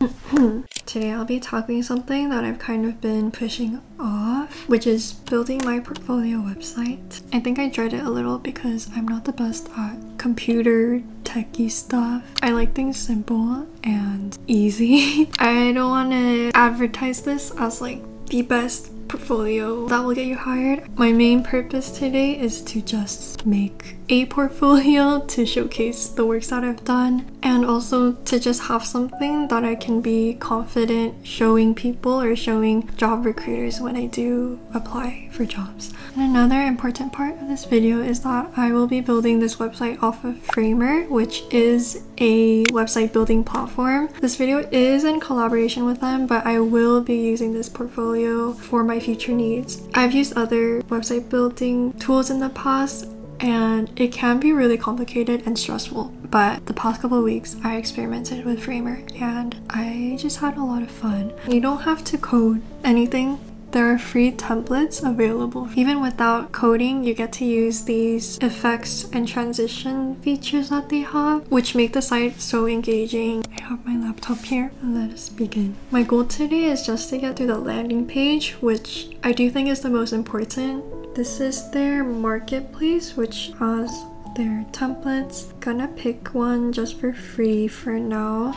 Today I'll be tackling something that I've kind of been pushing off, which is building my portfolio website. I think I dread it a little because I'm not the best at computer techie stuff. I like things simple and easy. I don't want to advertise this as like the best portfolio that will get you hired. My main purpose today is to just make a portfolio to showcase the works that I've done and also to just have something that I can be confident showing people or showing job recruiters when I do apply for jobs. And another important part of this video is that I will be building this website off of Framer, which is a website building platform. This video is in collaboration with them, but I will be using this portfolio for my future needs. I've used other website building tools in the past and it can be really complicated and stressful. But the past couple weeks, I experimented with Framer and I just had a lot of fun. You don't have to code anything. There are free templates available. Even without coding, you get to use these effects and transition features that they have, which make the site so engaging. I have my laptop here. Let us begin. My goal today is just to get through the landing page, which I do think is the most important this is their marketplace, which has their templates. Gonna pick one just for free for now.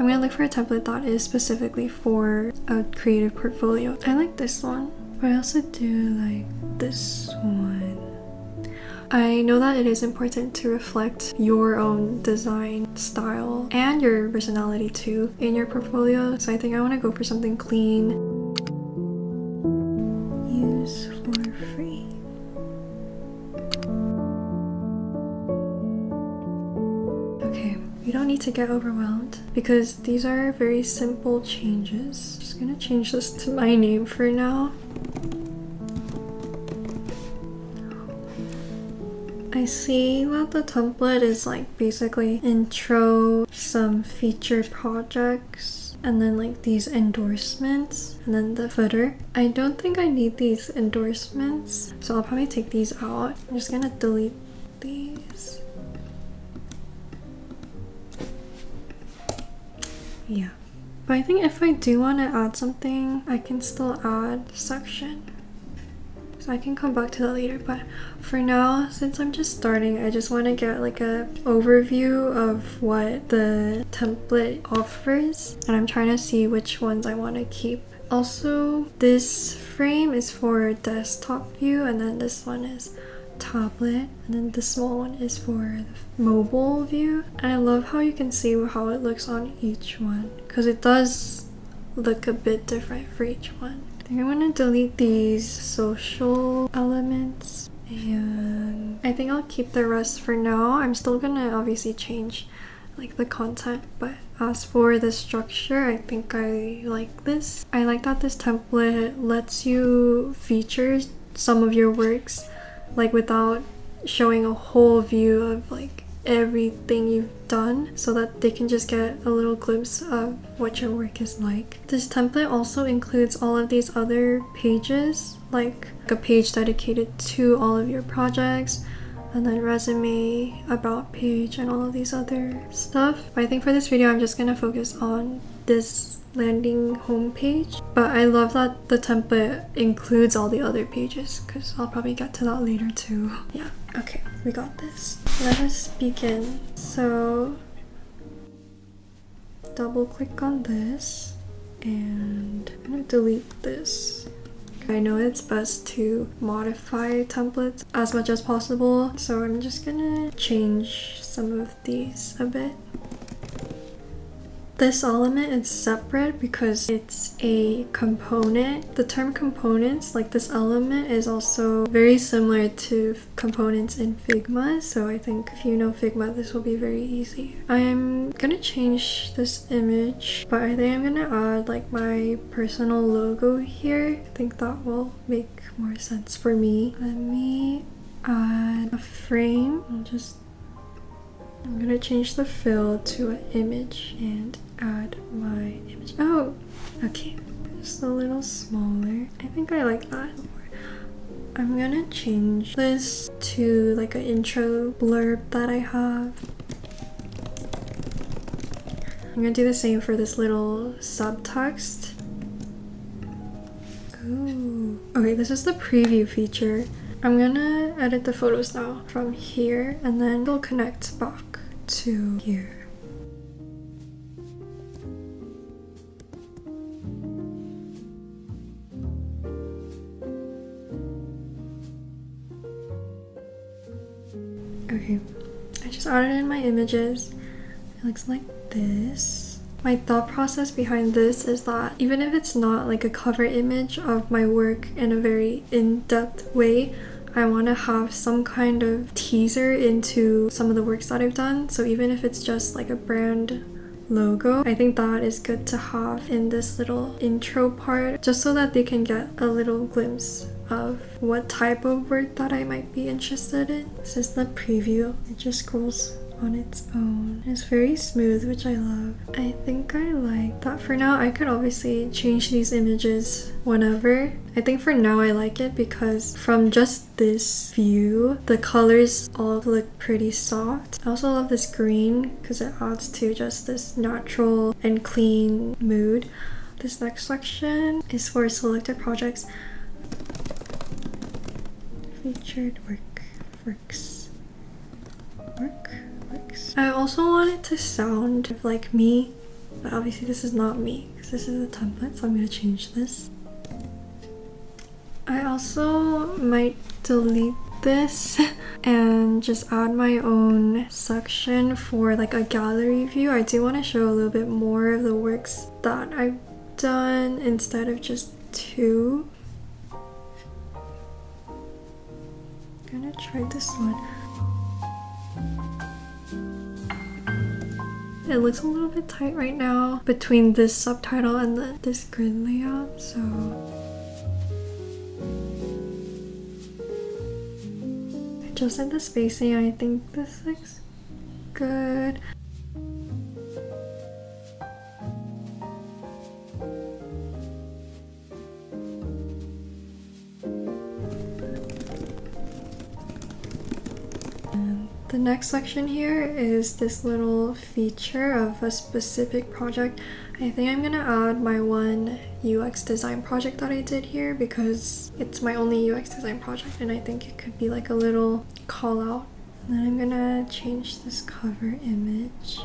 I'm gonna look for a template that is specifically for a creative portfolio. I like this one, but I also do like this one. I know that it is important to reflect your own design style and your personality too in your portfolio. So I think I want to go for something clean. Use for free. You don't need to get overwhelmed because these are very simple changes. Just gonna change this to my name for now. I see that the template is like basically intro, some featured projects, and then like these endorsements, and then the footer. I don't think I need these endorsements, so I'll probably take these out. I'm just gonna delete these. Yeah. But I think if I do want to add something, I can still add section. So I can come back to that later, but for now, since I'm just starting, I just want to get like a overview of what the template offers and I'm trying to see which ones I want to keep. Also, this frame is for desktop view and then this one is tablet and then the small one is for the mobile view and I love how you can see how it looks on each one because it does look a bit different for each one I think I'm gonna delete these social elements and I think I'll keep the rest for now. I'm still gonna obviously change like the content but as for the structure I think I like this. I like that this template lets you feature some of your works like without showing a whole view of like everything you've done so that they can just get a little glimpse of what your work is like. This template also includes all of these other pages, like a page dedicated to all of your projects, and then resume, about page, and all of these other stuff. But I think for this video, I'm just gonna focus on this landing homepage. But I love that the template includes all the other pages because I'll probably get to that later too. Yeah, okay, we got this. Let us begin. So double click on this and I'm gonna delete this. I know it's best to modify templates as much as possible, so I'm just gonna change some of these a bit. This element is separate because it's a component. The term components, like this element, is also very similar to components in Figma. So I think if you know Figma, this will be very easy. I'm gonna change this image, but I think I'm gonna add like my personal logo here. I think that will make more sense for me. Let me add a frame. I'll just I'm gonna change the fill to an image and add my image. Oh, okay. Just a little smaller. I think I like that I'm gonna change this to like an intro blurb that I have. I'm gonna do the same for this little subtext. Ooh. Okay, this is the preview feature. I'm gonna edit the photos now from here and then it'll connect back to here. Okay, I just added in my images. It looks like this. My thought process behind this is that even if it's not like a cover image of my work in a very in-depth way, I want to have some kind of teaser into some of the works that I've done. So even if it's just like a brand logo, I think that is good to have in this little intro part just so that they can get a little glimpse of what type of work that I might be interested in. This is the preview. It just scrolls on its own. It's very smooth, which I love. I think I like that. For now, I could obviously change these images whenever. I think for now I like it because from just this view, the colors all look pretty soft. I also love this green because it adds to just this natural and clean mood. This next section is for selected projects. Featured work, works, work, I also want it to sound like me, but obviously this is not me because this is a template, so I'm gonna change this. I also might delete this and just add my own section for like a gallery view. I do want to show a little bit more of the works that I've done instead of just two. I'm gonna try this one. It looks a little bit tight right now between this subtitle and the, this grid layout, so adjusted the spacing. I think this looks good. The next section here is this little feature of a specific project. I think I'm gonna add my one UX design project that I did here because it's my only UX design project and I think it could be like a little call out. And then I'm gonna change this cover image.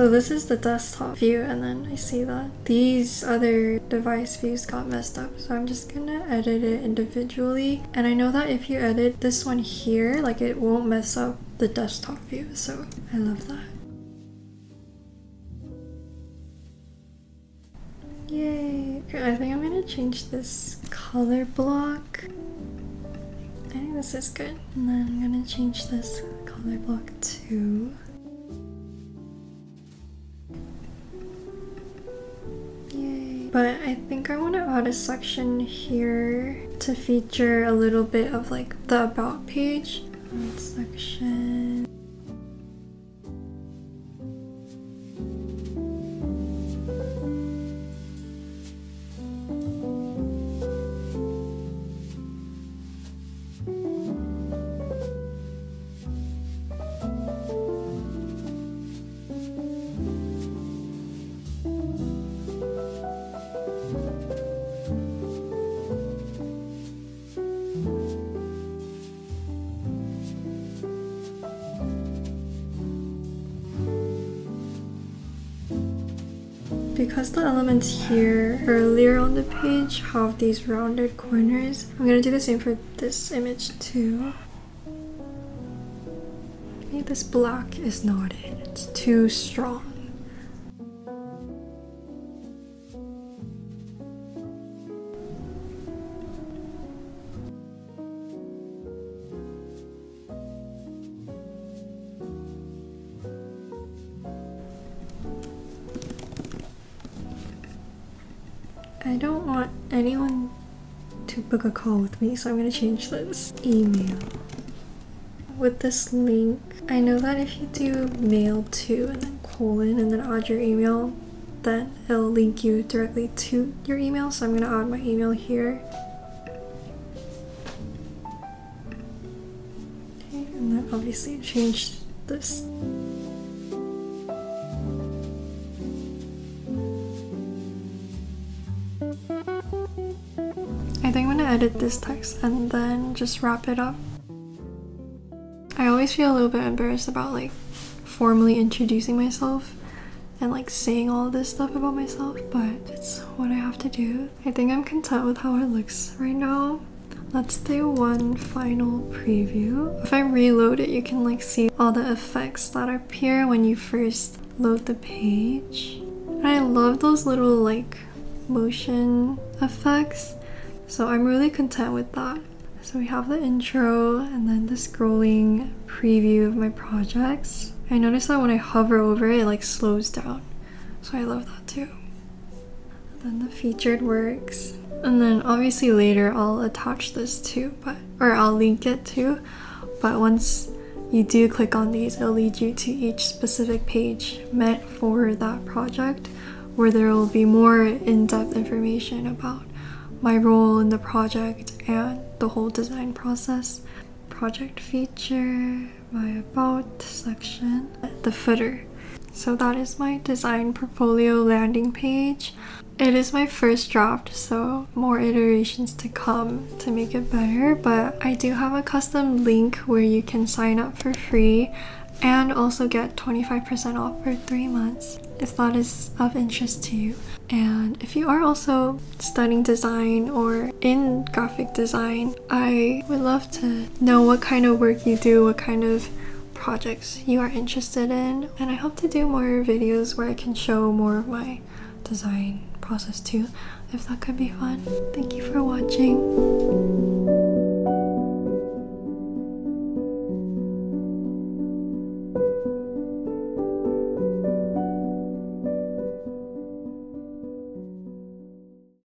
So this is the desktop view and then I see that these other device views got messed up. So I'm just gonna edit it individually. And I know that if you edit this one here, like it won't mess up the desktop view. So I love that. Yay! Okay, I think I'm gonna change this color block. I think this is good. And then I'm gonna change this color block I think I want to add a section here to feature a little bit of like the about page. section. Because the elements here earlier on the page have these rounded corners, I'm gonna do the same for this image too. Maybe this black is not it, it's too strong. I don't want anyone to book a call with me, so I'm gonna change this. Email. with this link, I know that if you do mail to and then colon and then add your email, then it'll link you directly to your email. So I'm gonna add my email here. Okay, and then obviously change this. Edit this text and then just wrap it up. I always feel a little bit embarrassed about like formally introducing myself and like saying all this stuff about myself, but it's what I have to do. I think I'm content with how it looks right now. Let's do one final preview. If I reload it, you can like see all the effects that appear when you first load the page. And I love those little like motion effects. So I'm really content with that. So we have the intro and then the scrolling preview of my projects. I notice that when I hover over it, it like slows down. So I love that too. And then the featured works. And then obviously later I'll attach this too, but or I'll link it too. But once you do click on these, it'll lead you to each specific page meant for that project where there will be more in-depth information about my role in the project and the whole design process. Project feature, my about section, the footer. So that is my design portfolio landing page. It is my first draft, so more iterations to come to make it better, but I do have a custom link where you can sign up for free and also get 25% off for three months if that is of interest to you. And if you are also studying design or in graphic design, I would love to know what kind of work you do, what kind of projects you are interested in. And I hope to do more videos where I can show more of my design process too, if that could be fun. Thank you for watching.